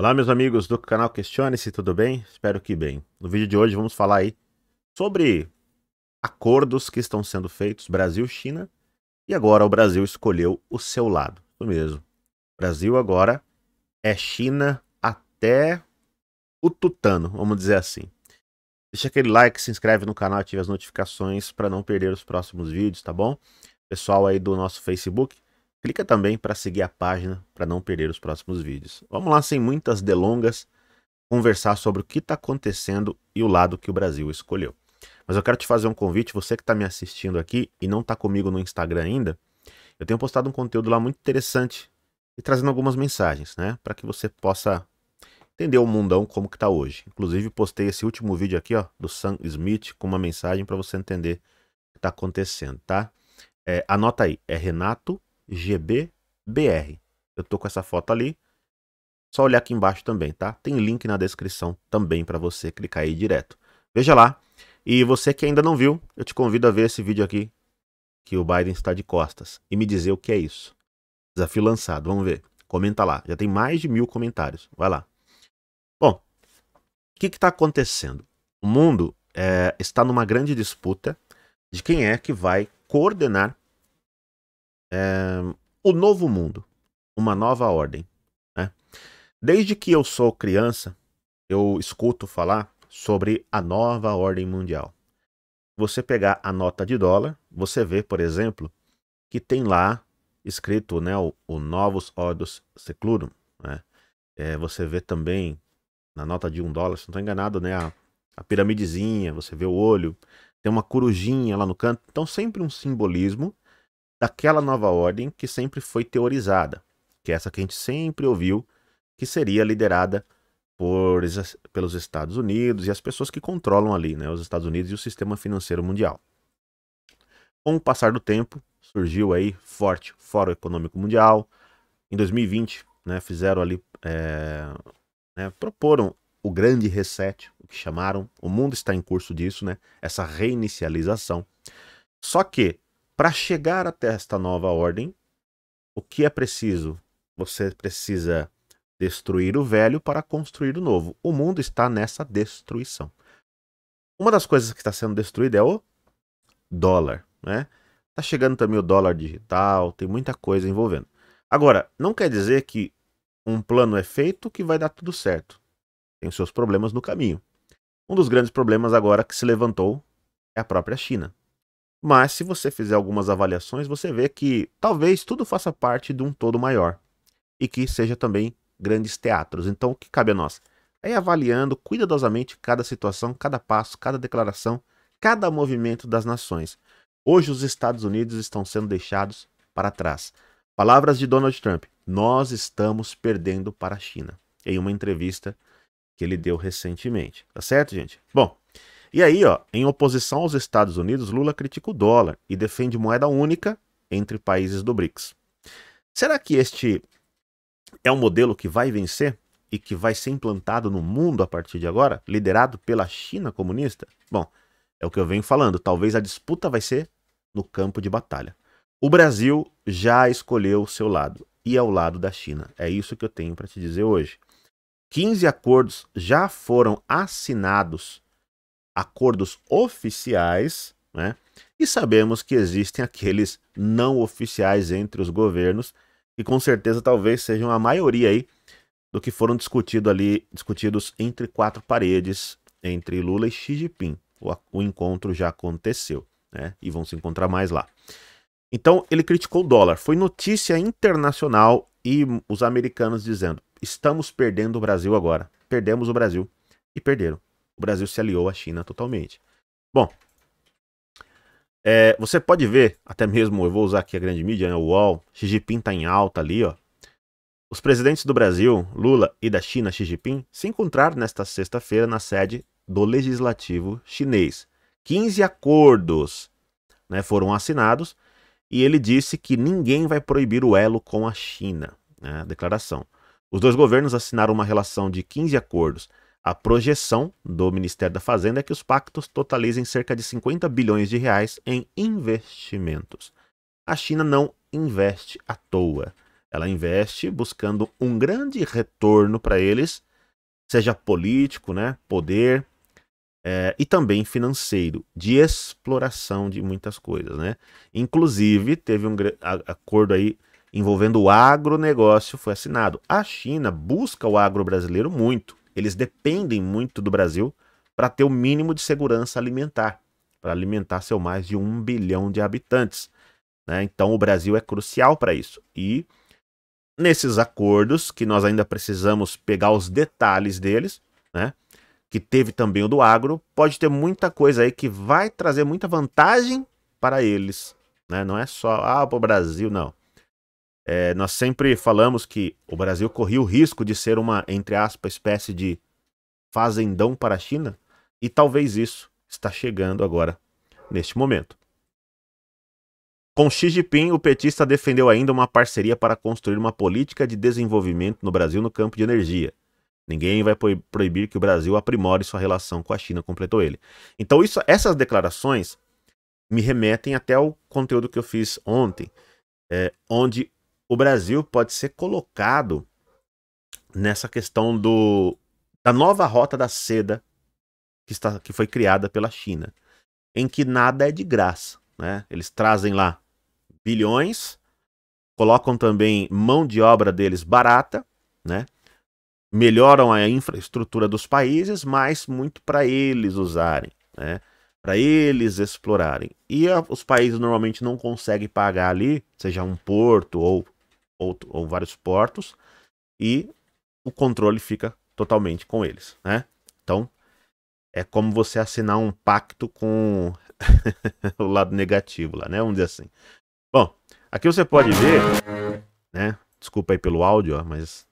Olá, meus amigos do canal Questione-se, tudo bem? Espero que bem. No vídeo de hoje vamos falar aí sobre acordos que estão sendo feitos Brasil-China e agora o Brasil escolheu o seu lado. Isso mesmo. Brasil agora é China até o tutano, vamos dizer assim. Deixa aquele like, se inscreve no canal, ative as notificações para não perder os próximos vídeos, tá bom? Pessoal aí do nosso Facebook, Clica também para seguir a página para não perder os próximos vídeos. Vamos lá, sem muitas delongas, conversar sobre o que está acontecendo e o lado que o Brasil escolheu. Mas eu quero te fazer um convite, você que está me assistindo aqui e não está comigo no Instagram ainda, eu tenho postado um conteúdo lá muito interessante e trazendo algumas mensagens, né? Para que você possa entender o mundão como que está hoje. Inclusive postei esse último vídeo aqui, ó, do Sam Smith com uma mensagem para você entender o que está acontecendo, tá? É, anota aí, é Renato GBBR. Eu tô com essa foto ali. Só olhar aqui embaixo também, tá? Tem link na descrição também para você clicar aí direto. Veja lá. E você que ainda não viu, eu te convido a ver esse vídeo aqui que o Biden está de costas e me dizer o que é isso. Desafio lançado, vamos ver. Comenta lá. Já tem mais de mil comentários. Vai lá. Bom, o que está acontecendo? O mundo é, está numa grande disputa de quem é que vai coordenar é, o novo mundo, uma nova ordem. Né? Desde que eu sou criança, eu escuto falar sobre a nova ordem mundial. Você pegar a nota de dólar, você vê, por exemplo, que tem lá escrito né, o, o Novus Ordus Seclorum. Né? É, você vê também na nota de um dólar, se não estou enganado, né, a, a piramidezinha, você vê o olho, tem uma corujinha lá no canto. Então, sempre um simbolismo daquela nova ordem que sempre foi teorizada, que é essa que a gente sempre ouviu, que seria liderada por, pelos Estados Unidos e as pessoas que controlam ali, né, os Estados Unidos e o sistema financeiro mundial. Com o passar do tempo, surgiu aí forte Fórum Econômico Mundial. Em 2020, né, fizeram ali, é, né, proporam o grande reset, o que chamaram. O mundo está em curso disso, né, essa reinicialização. Só que para chegar até esta nova ordem, o que é preciso? Você precisa destruir o velho para construir o novo. O mundo está nessa destruição. Uma das coisas que está sendo destruída é o dólar, né? Tá chegando também o dólar digital, tem muita coisa envolvendo. Agora, não quer dizer que um plano é feito que vai dar tudo certo. Tem os seus problemas no caminho. Um dos grandes problemas agora que se levantou é a própria China. Mas se você fizer algumas avaliações, você vê que talvez tudo faça parte de um todo maior e que seja também grandes teatros. Então, o que cabe a nós? É avaliando cuidadosamente cada situação, cada passo, cada declaração, cada movimento das nações. Hoje, os Estados Unidos estão sendo deixados para trás. Palavras de Donald Trump: Nós estamos perdendo para a China. Em uma entrevista que ele deu recentemente. Tá certo, gente? Bom, e aí, ó, em oposição aos Estados Unidos, Lula critica o dólar e defende moeda única entre países do BRICS. Será que este é um modelo que vai vencer e que vai ser implantado no mundo a partir de agora, liderado pela China comunista? Bom, é o que eu venho falando, talvez a disputa vai ser no campo de batalha. O Brasil já escolheu o seu lado e é o lado da China. É isso que eu tenho para te dizer hoje. 15 acordos já foram assinados acordos oficiais, né? E sabemos que existem aqueles não oficiais entre os governos, e com certeza talvez sejam a maioria aí do que foram discutido ali, discutidos entre quatro paredes entre Lula e Xi Jinping. O, o encontro já aconteceu, né? E vão se encontrar mais lá. Então ele criticou o dólar. Foi notícia internacional e os americanos dizendo: estamos perdendo o Brasil agora. Perdemos o Brasil. E perderam o Brasil se aliou à China totalmente. Bom, é, você pode ver, até mesmo, eu vou usar aqui a grande mídia, né, o UOL, Xi Jinping está em alta ali, ó. Os presidentes do Brasil, Lula, e da China, Xi Jinping, se encontraram nesta sexta-feira na sede do Legislativo chinês. 15 acordos né, foram assinados e ele disse que ninguém vai proibir o elo com a China. Né, a declaração. Os dois governos assinaram uma relação de 15 acordos a projeção do Ministério da Fazenda é que os pactos totalizem cerca de 50 bilhões de reais em investimentos. A China não investe à toa. Ela investe buscando um grande retorno para eles, seja político, né, poder, é, e também financeiro, de exploração de muitas coisas, né? Inclusive, teve um acordo aí envolvendo o agronegócio, foi assinado. A China busca o agro brasileiro muito. Eles dependem muito do Brasil para ter o mínimo de segurança alimentar, para alimentar seu mais de um bilhão de habitantes. Né? Então, o Brasil é crucial para isso. E nesses acordos, que nós ainda precisamos pegar os detalhes deles, né? que teve também o do agro, pode ter muita coisa aí que vai trazer muita vantagem para eles. Né? Não é só, ah, para o Brasil, não. É, nós sempre falamos que o Brasil corria o risco de ser uma, entre aspas, espécie de fazendão para a China, e talvez isso está chegando agora, neste momento. Com Xi Jinping, o petista defendeu ainda uma parceria para construir uma política de desenvolvimento no Brasil no campo de energia. Ninguém vai proibir que o Brasil aprimore sua relação com a China, completou ele. Então, isso, essas declarações me remetem até ao conteúdo que eu fiz ontem, é, onde o Brasil pode ser colocado nessa questão do, da nova rota da seda que, está, que foi criada pela China, em que nada é de graça. Né? Eles trazem lá bilhões, colocam também mão de obra deles barata, né? melhoram a infraestrutura dos países, mas muito para eles usarem, né? para eles explorarem. E a, os países normalmente não conseguem pagar ali, seja um porto ou, ou, ou vários portos, e o controle fica totalmente com eles. Né? Então, é como você assinar um pacto com o lado negativo lá, né? Vamos dizer assim. Bom, aqui você pode ver, né? Desculpa aí pelo áudio, ó, mas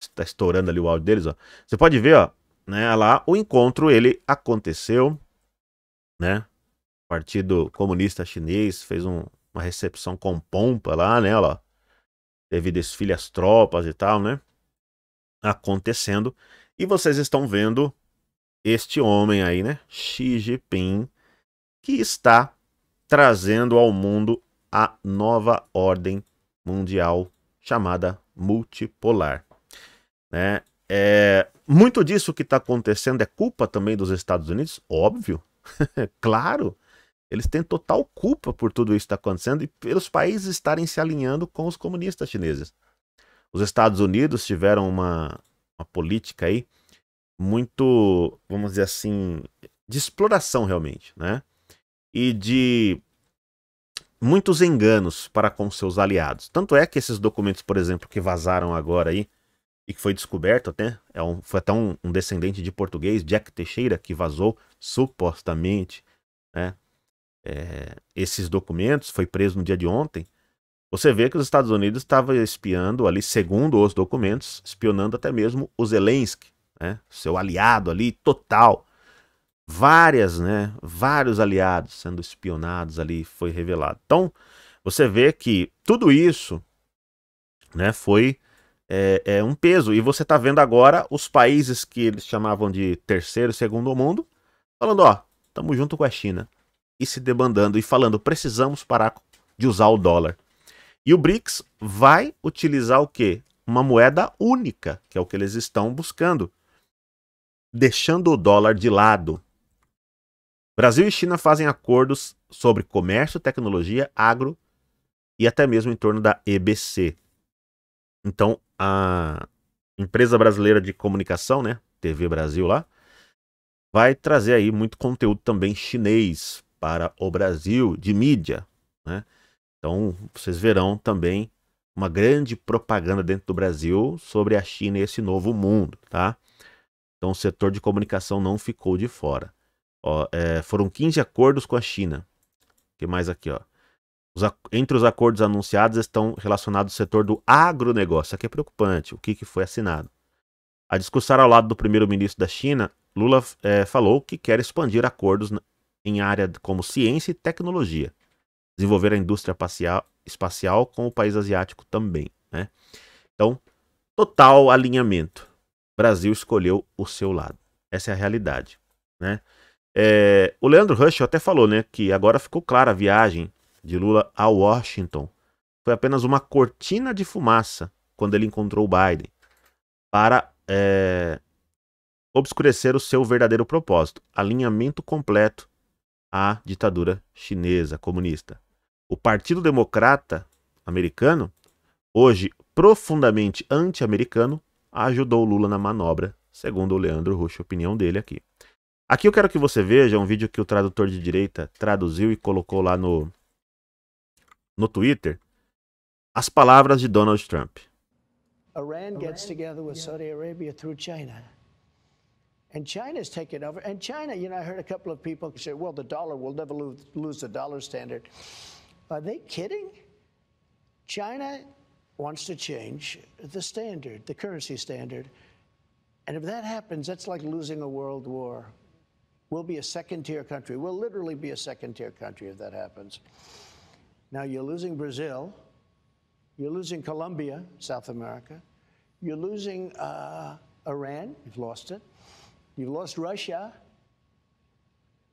está estourando ali o áudio deles, ó. Você pode ver, ó, né, lá o encontro ele aconteceu, né? O Partido Comunista Chinês fez um, uma recepção com pompa lá, né, ó. Teve desfile às tropas e tal, né? Acontecendo. E vocês estão vendo este homem aí, né? Xi Jinping, que está trazendo ao mundo a nova ordem mundial chamada multipolar. Né? É, muito disso que está acontecendo é culpa também dos Estados Unidos? Óbvio, claro. Eles têm total culpa por tudo isso que está acontecendo e pelos países estarem se alinhando com os comunistas chineses. Os Estados Unidos tiveram uma, uma política aí muito, vamos dizer assim, de exploração realmente, né? E de muitos enganos para com seus aliados. Tanto é que esses documentos, por exemplo, que vazaram agora aí, e que foi descoberto até, é um, foi até um, um, descendente de português, Jack Teixeira, que vazou supostamente né, é, esses documentos, foi preso no dia de ontem. Você vê que os Estados Unidos estavam espiando ali, segundo os documentos, espionando até mesmo o Zelensky, né, seu aliado ali total. Várias, né, vários aliados sendo espionados ali, foi revelado. Então, você vê que tudo isso né, foi é, é um peso. E você está vendo agora os países que eles chamavam de terceiro segundo mundo, falando, ó, estamos junto com a China. E se debandando e falando, precisamos parar de usar o dólar. E o BRICS vai utilizar o quê? Uma moeda única, que é o que eles estão buscando. Deixando o dólar de lado. Brasil e China fazem acordos sobre comércio, tecnologia, agro e até mesmo em torno da EBC. Então, a empresa brasileira de comunicação, né, TV Brasil lá, vai trazer aí muito conteúdo também chinês para o Brasil de mídia, né? Então, vocês verão também uma grande propaganda dentro do Brasil sobre a China e esse novo mundo, tá? Então, o setor de comunicação não ficou de fora. Ó, é, foram 15 acordos com a China. O que mais aqui, ó? Os, entre os acordos anunciados estão relacionados ao setor do agronegócio. Aqui é preocupante. O que, que foi assinado? A discussão ao lado do primeiro-ministro da China, Lula é, falou que quer expandir acordos em área como ciência e tecnologia, desenvolver a indústria espacial, com o país asiático também. Né? Então, total alinhamento. Brasil escolheu o seu lado. Essa é a realidade. Né? É, o Leandro Rush até falou né, que agora ficou clara a viagem de Lula a Washington foi apenas uma cortina de fumaça quando ele encontrou o Biden para é, obscurecer o seu verdadeiro propósito, alinhamento completo à ditadura chinesa comunista. O Partido Democrata americano, hoje profundamente anti-americano, ajudou Lula na manobra, segundo o Leandro Rush, a opinião dele aqui. Aqui eu quero que você veja um vídeo que o tradutor de direita traduziu e colocou lá no, no Twitter, as palavras de Donald Trump. Iran gets together with Saudi Arabia through China. And China's taken over. And China, you know, I heard a couple of people say, well, the dollar will never lose, lose the dollar standard. Are they kidding? China wants to change the standard, the currency standard. And if that happens, that's like losing a world war. We'll be a second tier country. We'll literally be a second tier country if that happens. Now, you're losing Brazil. You're losing Colombia, South America. You're losing uh, Iran. You've lost it. You've lost Russia.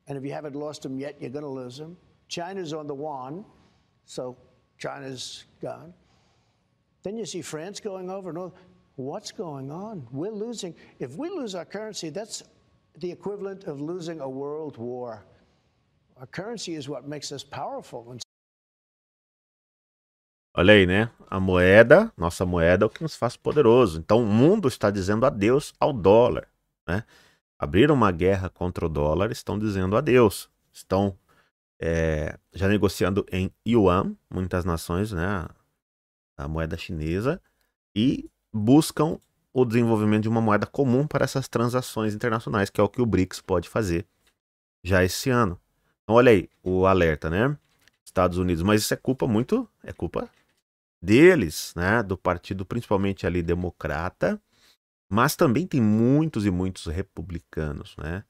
And if you haven't lost them yet, you're going to lose them. China's on the yuan, so China's gone. Then you see France going over. No, what's going on? We're losing. If we lose our currency, that's the equivalent of losing a world war. Our currency is what makes us powerful. Olha aí, né? A moeda, nossa moeda é o que nos faz poderoso. Então o mundo está dizendo adeus ao dólar, né? Abriram uma guerra contra o dólar, estão dizendo adeus. Estão é, já negociando em yuan, muitas nações, né, a moeda chinesa, e buscam o desenvolvimento de uma moeda comum para essas transações internacionais, que é o que o BRICS pode fazer já esse ano. Então, olha aí o alerta, né? Estados Unidos, mas isso é culpa muito, é culpa deles, né? Do partido principalmente ali democrata, mas também tem muitos e muitos republicanos, né?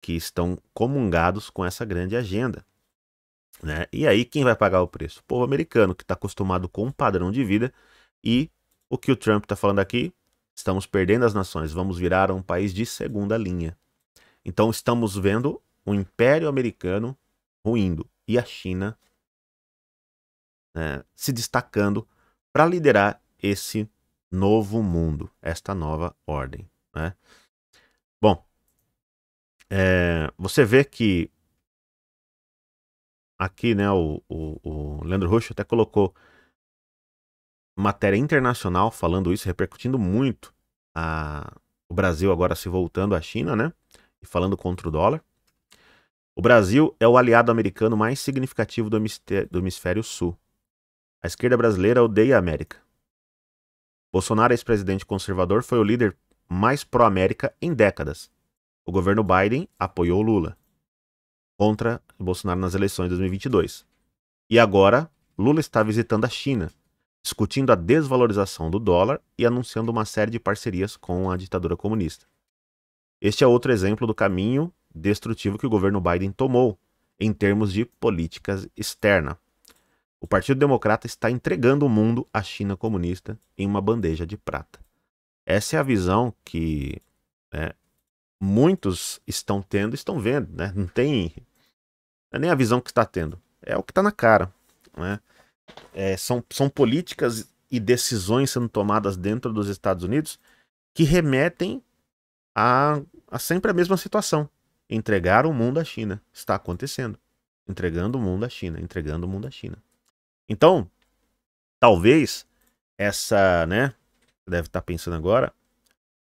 Que estão comungados com essa grande agenda. Né? E aí, quem vai pagar o preço? O povo americano, que está acostumado com um padrão de vida. E o que o Trump está falando aqui? Estamos perdendo as nações, vamos virar um país de segunda linha. Então, estamos vendo o Império Americano ruindo e a China né, se destacando para liderar esse novo mundo, esta nova ordem. Né? Bom, é, você vê que aqui, né, o, o, o Leandro Rocha até colocou matéria internacional falando isso, repercutindo muito a, o Brasil agora se voltando à China, né, e falando contra o dólar. O Brasil é o aliado americano mais significativo do do hemisfério sul. A esquerda brasileira odeia a América. Bolsonaro, ex-presidente conservador, foi o líder mais pró-América em décadas. O governo Biden apoiou Lula contra Bolsonaro nas eleições de 2022. E agora, Lula está visitando a China, discutindo a desvalorização do dólar e anunciando uma série de parcerias com a ditadura comunista. Este é outro exemplo do caminho destrutivo que o governo Biden tomou em termos de políticas externa. O Partido Democrata está entregando o mundo à China comunista em uma bandeja de prata. Essa é a visão que né, muitos estão tendo, estão vendo, né? Não tem é nem a visão que está tendo, é o que está na cara, né? É, são, são políticas e decisões sendo tomadas dentro dos Estados Unidos que remetem a, a sempre a mesma situação. Entregar o mundo à China. Está acontecendo. Entregando o mundo à China, entregando o mundo à China. Então, talvez essa, né, deve estar pensando agora,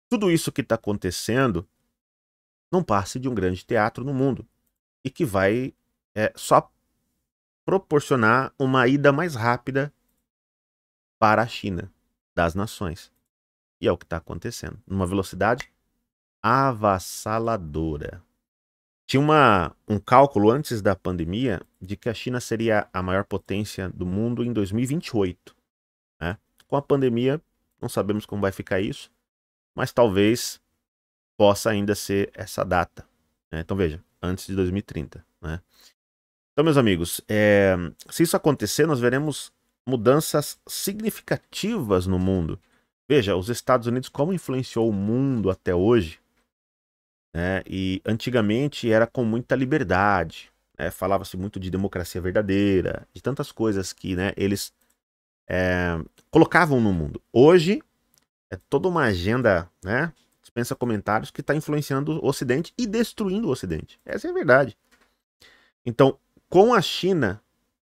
tudo isso que está acontecendo não passe de um grande teatro no mundo e que vai é, só proporcionar uma ida mais rápida para a China das nações. E é o que está acontecendo, numa velocidade avassaladora. Tinha uma, um cálculo antes da pandemia de que a China seria a maior potência do mundo em 2028. Né? Com a pandemia, não sabemos como vai ficar isso, mas talvez possa ainda ser essa data. Né? Então veja, antes de 2030. Né? Então, meus amigos, é, se isso acontecer, nós veremos mudanças significativas no mundo. Veja, os Estados Unidos, como influenciou o mundo até hoje, né? E antigamente era com muita liberdade, né? falava-se muito de democracia verdadeira, de tantas coisas que né, eles é, colocavam no mundo. Hoje é toda uma agenda, né? Dispensa comentários que está influenciando o Ocidente e destruindo o Ocidente. Essa é a verdade. Então, com a China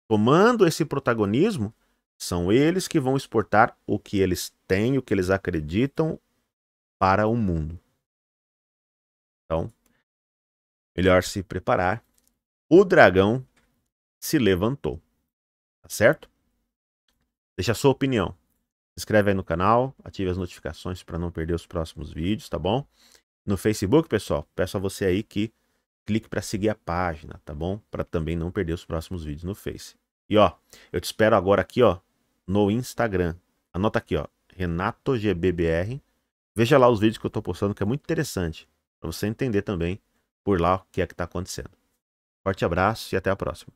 tomando esse protagonismo, são eles que vão exportar o que eles têm, o que eles acreditam para o mundo. Então, melhor se preparar. O dragão se levantou. Tá certo? Deixa a sua opinião. Se inscreve aí no canal, ative as notificações para não perder os próximos vídeos, tá bom? No Facebook, pessoal, peço a você aí que clique para seguir a página, tá bom? Para também não perder os próximos vídeos no Face. E ó, eu te espero agora aqui, ó, no Instagram. Anota aqui, ó, RenatoGBBR. Veja lá os vídeos que eu tô postando, que é muito interessante, para você entender também por lá o que é que tá acontecendo. Forte abraço e até a próxima.